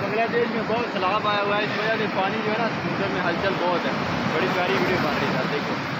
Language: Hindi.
बांग्लादेश में बहुत सलाब आया हुआ है, इस वजह से पानी जो है ना समुद्र में हलचल बहुत है। बड़ी प्यारी वीडियो बन रही है देखो।